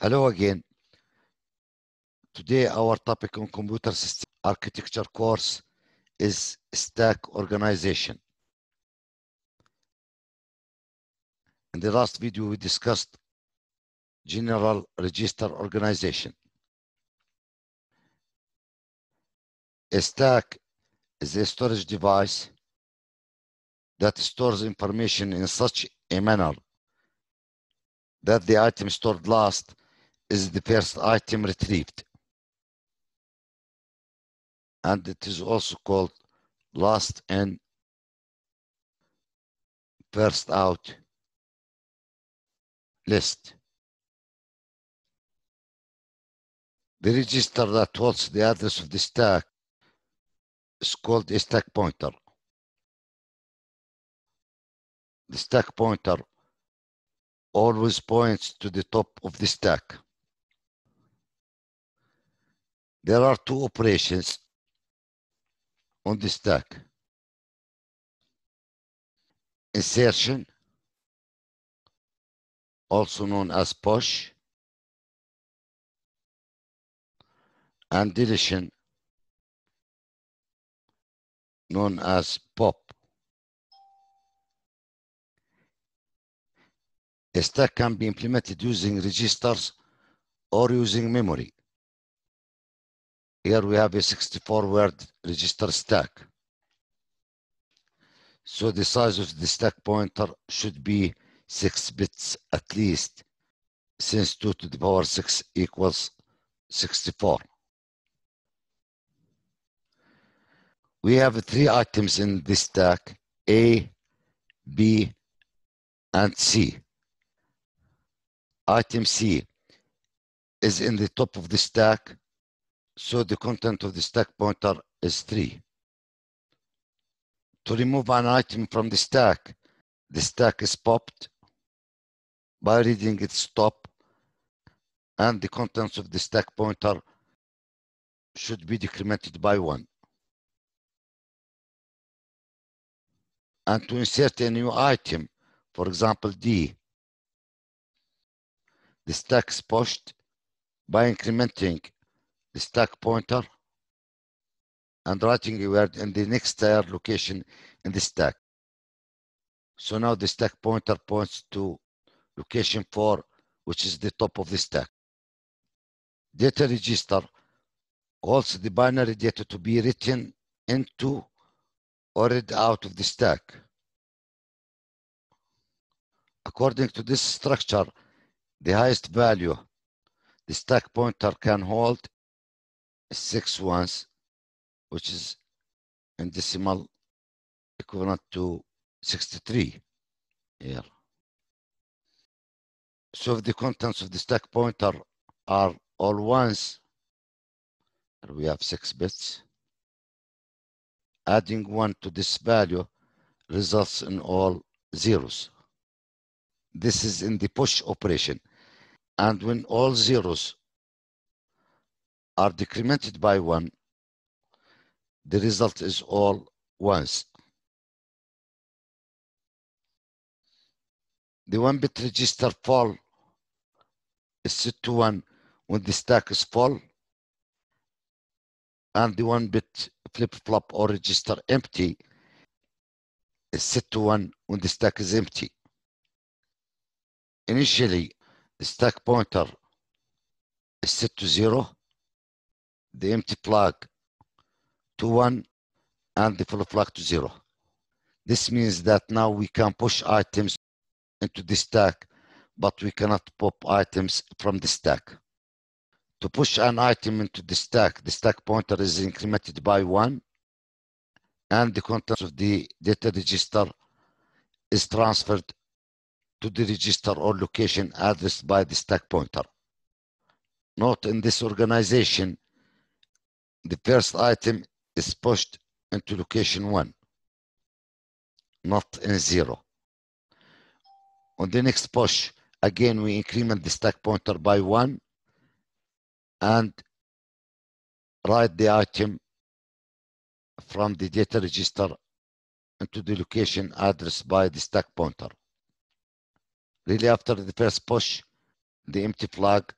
Hello again. Today our topic on computer system architecture course is stack organization. In the last video we discussed general register organization. A stack is a storage device that stores information in such a manner that the item stored last is the first item retrieved. And it is also called last in, first out list. The register that holds the address of the stack is called a stack pointer. The stack pointer always points to the top of the stack. There are two operations on the stack. Insertion, also known as push, and deletion, known as pop. A stack can be implemented using registers or using memory. Here we have a 64 word register stack. So the size of the stack pointer should be 6 bits at least, since 2 to the power 6 equals 64. We have three items in this stack, A, B, and C. Item C is in the top of the stack, so the content of the stack pointer is 3. To remove an item from the stack, the stack is popped by reading its top, and the contents of the stack pointer should be decremented by 1. And to insert a new item, for example D, the stack is pushed by incrementing the stack pointer and writing a word in the next tier location in the stack. So now the stack pointer points to location 4, which is the top of the stack. Data register holds the binary data to be written into or read out of the stack. According to this structure, the highest value the stack pointer can hold six ones, which is in decimal equivalent to 63 here. So if the contents of the stack pointer are all ones, we have six bits. Adding one to this value results in all zeros. This is in the push operation. And when all zeros are decremented by one, the result is all ones. The one bit register full is set to one when the stack is full, and the one bit flip flop or register empty is set to one when the stack is empty. Initially, the stack pointer is set to zero, the empty flag to one, and the full flag to zero. This means that now we can push items into the stack, but we cannot pop items from the stack. To push an item into the stack, the stack pointer is incremented by one, and the contents of the data register is transferred to the register or location addressed by the stack pointer. Note in this organization, the first item is pushed into location one, not in zero. On the next push, again, we increment the stack pointer by one and write the item from the data register into the location addressed by the stack pointer. Really after the first push, the empty flag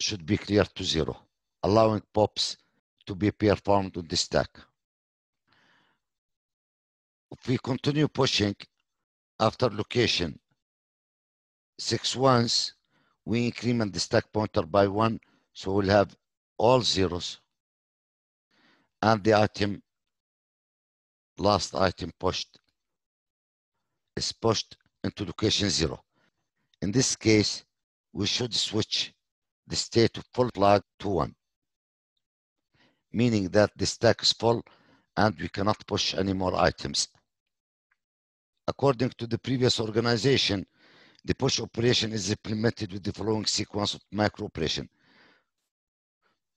should be cleared to zero, allowing pops to be performed on the stack. If we continue pushing after location six ones, we increment the stack pointer by one, so we'll have all zeros and the item, last item pushed, is pushed into location zero. In this case, we should switch the state of full flag to one, meaning that the stack is full and we cannot push any more items. According to the previous organization, the push operation is implemented with the following sequence of micro operation.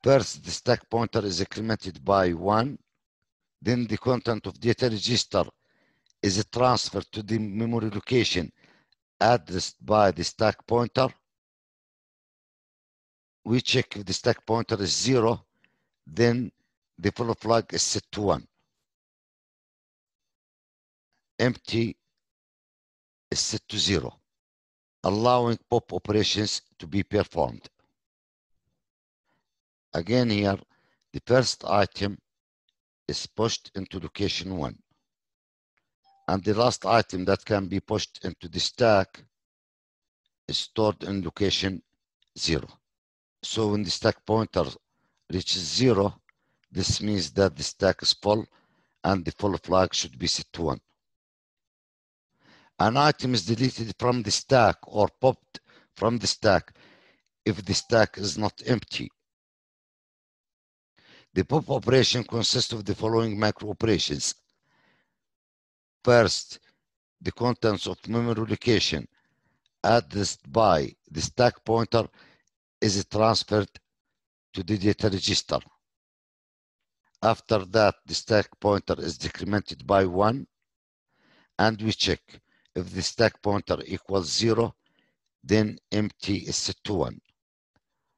First, the stack pointer is incremented by one. Then the content of data register is transferred to the memory location addressed by the stack pointer. We check if the stack pointer is zero, then the full flag is set to one. Empty is set to zero, allowing pop operations to be performed. Again here, the first item is pushed into location one. And the last item that can be pushed into the stack is stored in location zero. So when the stack pointer reaches zero, this means that the stack is full and the full flag should be set to one. An item is deleted from the stack or popped from the stack if the stack is not empty. The pop operation consists of the following macro operations. First, the contents of memory location addressed by the stack pointer is transferred to the data register. After that, the stack pointer is decremented by one, and we check if the stack pointer equals zero, then empty is set to one.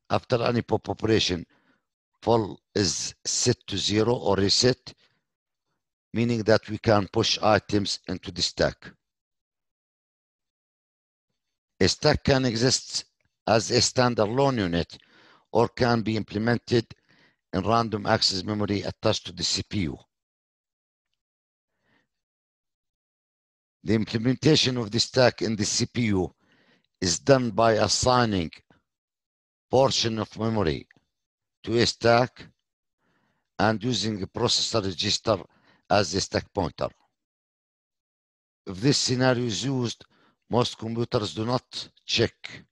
After any pop operation, full is set to zero or reset, meaning that we can push items into the stack. A stack can exist as a standalone unit or can be implemented in random access memory attached to the CPU. The implementation of the stack in the CPU is done by assigning portion of memory to a stack and using a processor register as a stack pointer. If this scenario is used, most computers do not check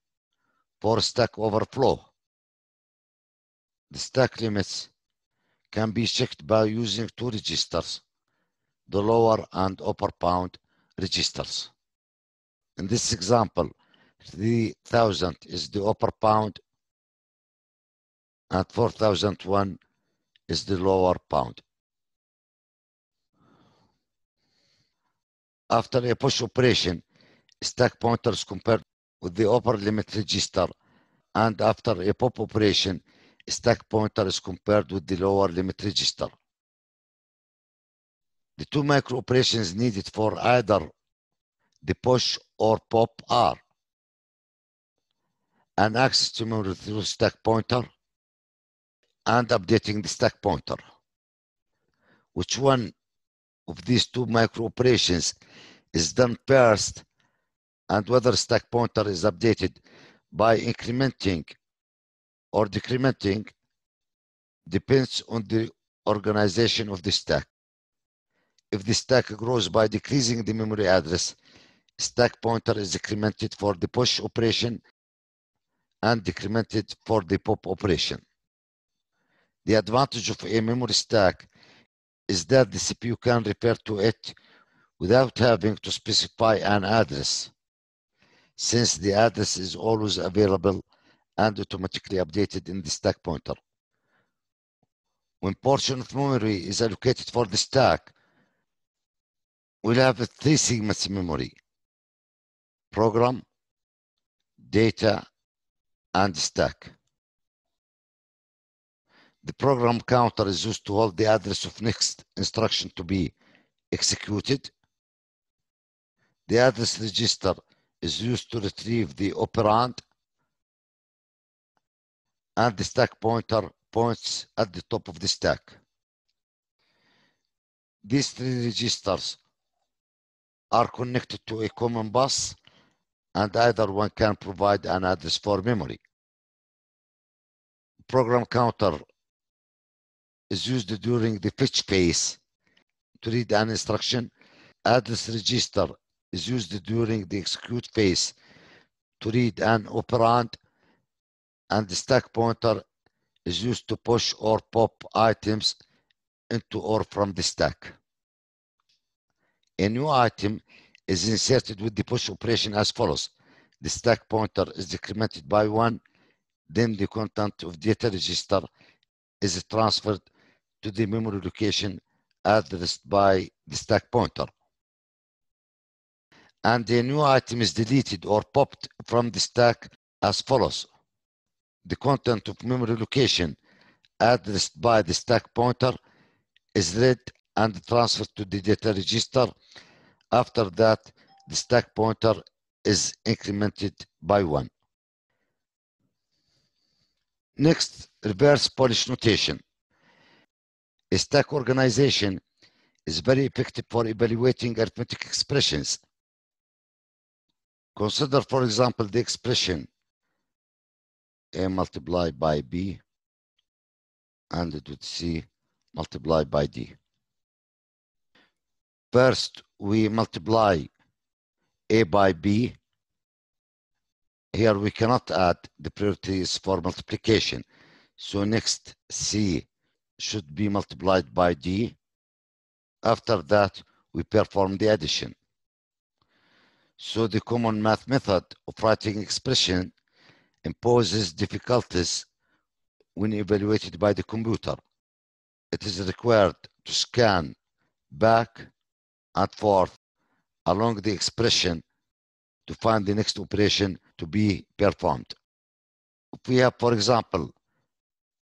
for stack overflow. The stack limits can be checked by using two registers, the lower and upper bound registers. In this example, 3000 is the upper bound and 4001 is the lower bound. After a push operation, stack pointers compared with the upper limit register and after a pop operation, stack pointer is compared with the lower limit register. The two micro operations needed for either the push or pop are an access to memory through stack pointer and updating the stack pointer. Which one of these two micro operations is done first and whether stack pointer is updated by incrementing or decrementing depends on the organization of the stack. If the stack grows by decreasing the memory address, stack pointer is decremented for the push operation and decremented for the pop operation. The advantage of a memory stack is that the CPU can refer to it without having to specify an address, since the address is always available and automatically updated in the stack pointer. When portion of memory is allocated for the stack, we'll have three segments of memory, program, data, and stack. The program counter is used to hold the address of next instruction to be executed. The address register is used to retrieve the operand. And the stack pointer points at the top of the stack. These three registers are connected to a common bus and either one can provide an address for memory. Program counter is used during the fetch phase to read an instruction. Address register is used during the execute phase to read an operand and the stack pointer is used to push or pop items into or from the stack. A new item is inserted with the push operation as follows. The stack pointer is decremented by one, then the content of data register is transferred to the memory location addressed by the stack pointer. And a new item is deleted or popped from the stack as follows. The content of memory location addressed by the stack pointer is read and transferred to the data register. After that, the stack pointer is incremented by one. Next, reverse Polish notation. A stack organization is very effective for evaluating arithmetic expressions. Consider, for example, the expression a multiplied by b and it would c multiplied by d. First, we multiply a by b. Here we cannot add the priorities for multiplication. So next, c should be multiplied by d. After that, we perform the addition. So the common math method of writing expression imposes difficulties when evaluated by the computer. It is required to scan back and forth along the expression to find the next operation to be performed. If we have, for example,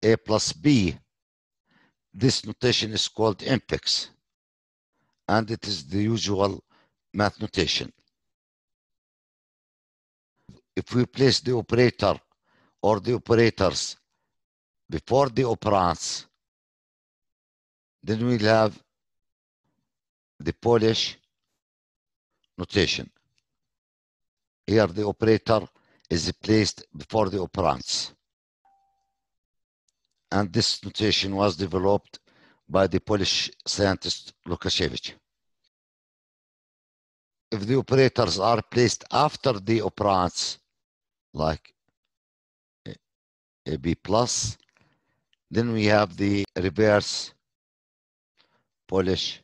a plus b, this notation is called infix, and it is the usual math notation. If we place the operator or the operators before the operands, then we'll have the Polish notation. Here the operator is placed before the operands. And this notation was developed by the Polish scientist Lukasiewicz. If the operators are placed after the operands, like a B plus, then we have the reverse Polish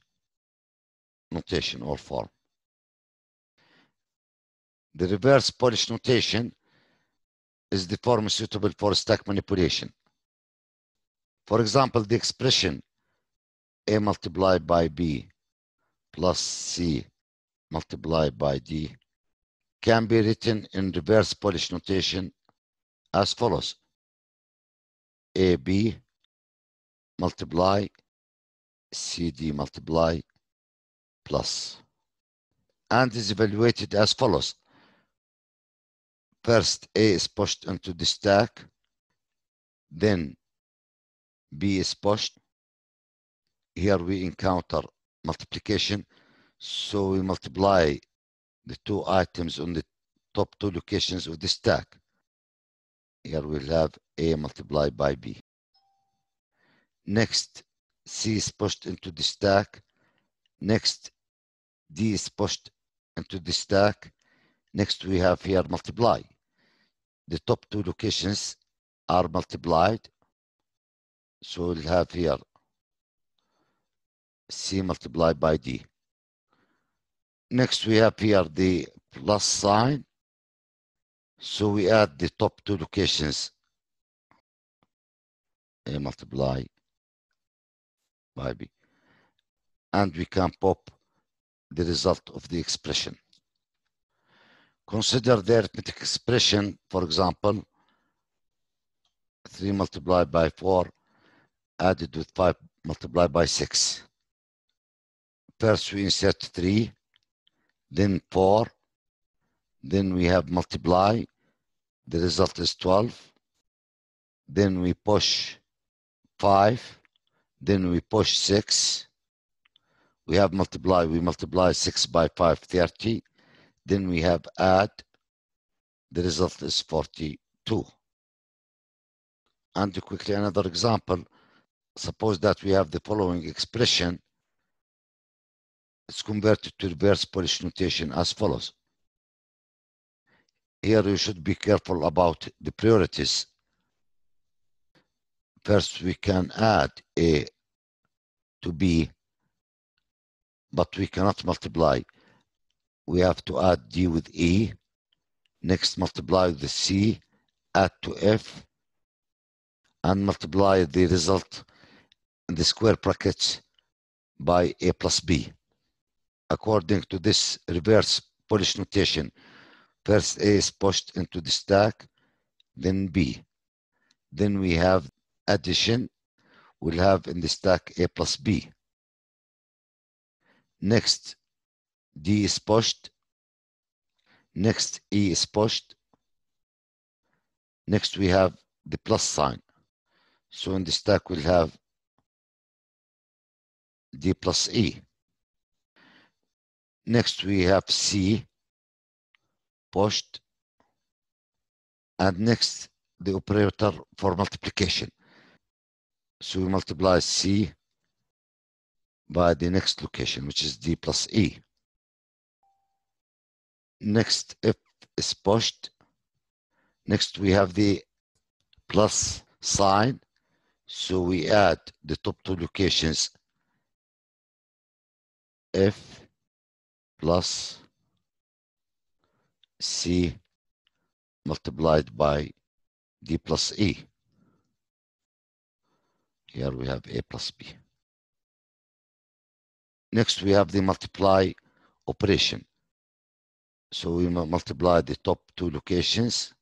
notation or form. The reverse Polish notation is the form suitable for stack manipulation. For example, the expression A multiplied by B plus C multiplied by D can be written in reverse Polish notation as follows. AB multiply CD multiply plus and is evaluated as follows. First, A is pushed into the stack, then B is pushed. Here we encounter multiplication, so we multiply the two items on the top two locations of the stack. Here we'll have A multiplied by B. Next, C is pushed into the stack. Next, D is pushed into the stack. Next, we have here multiply. The top two locations are multiplied. So we'll have here C multiplied by D. Next, we have here the plus sign. So we add the top two locations. A multiply by B. And we can pop the result of the expression. Consider the arithmetic expression, for example, 3 multiplied by 4 added with 5 multiplied by 6. First we insert 3, then 4, then we have multiply, the result is 12, then we push 5, then we push 6. We have multiply, we multiply 6 by 5, 30. Then we have add, the result is 42. And quickly another example, suppose that we have the following expression. It's converted to reverse Polish notation as follows. Here you should be careful about the priorities First, we can add A to B, but we cannot multiply. We have to add D with E. Next, multiply the C, add to F, and multiply the result in the square brackets by A plus B. According to this reverse Polish notation, first A is pushed into the stack, then B. Then we have addition we'll have in the stack A plus B. Next, D is pushed. Next, E is pushed. Next, we have the plus sign. So in the stack, we'll have D plus E. Next, we have C pushed. And next, the operator for multiplication. So we multiply C by the next location, which is D plus E. Next, F is pushed. Next, we have the plus sign. So we add the top two locations, F plus C multiplied by D plus E. Here we have A plus B. Next, we have the multiply operation. So we multiply the top two locations,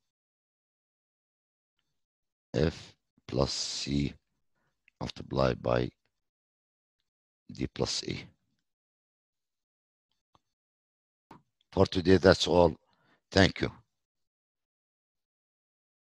F plus C multiplied by D plus E. For today, that's all. Thank you.